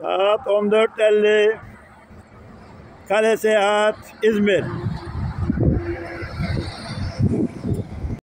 Saat 14.50 Kale Seyahat İzmir.